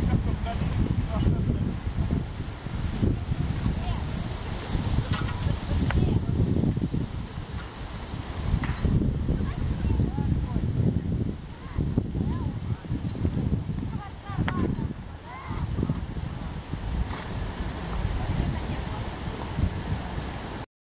Пожалуйста,